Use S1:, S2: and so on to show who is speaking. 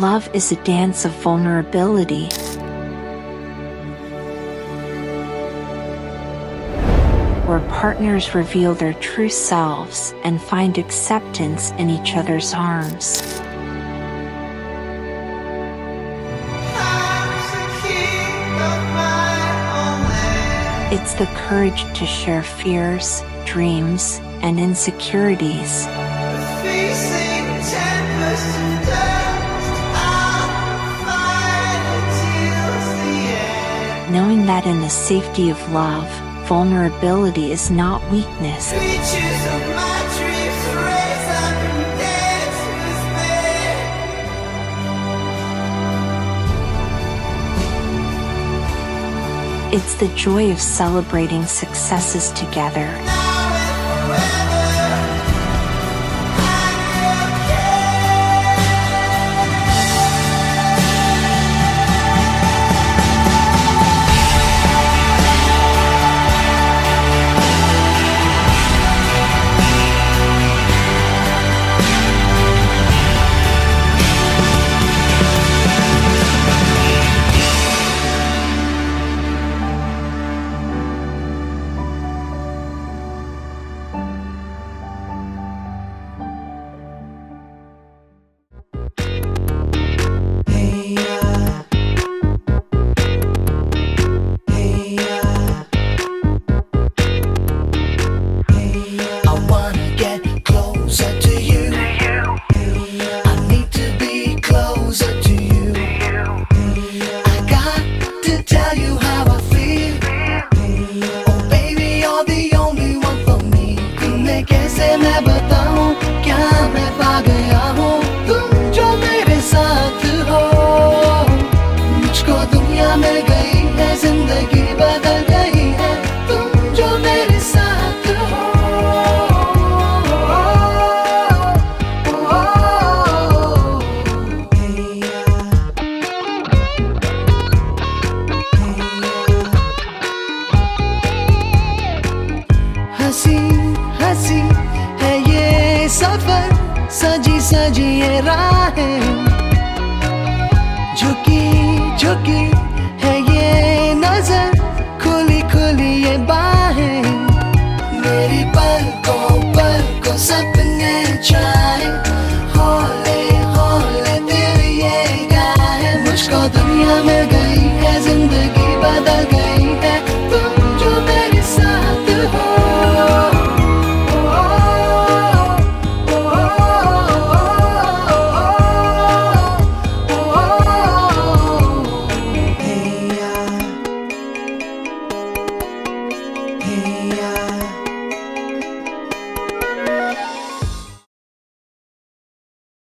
S1: Love is a dance of vulnerability. Where partners reveal their true selves and find acceptance in each other's arms. It's the courage to share fears, dreams, and insecurities. That in the safety of love, vulnerability is not weakness. It's the joy of celebrating successes together.
S2: You how सजी सजी ये राहें। झुकी झुकी है ये नज़र, खुली खुली ये बाहें। मेरी पलकों पर को सपने छाए हौले हौले दिल ये गाए मुझको दुनिया मिल गई है, ज़िंदगी बदल गई।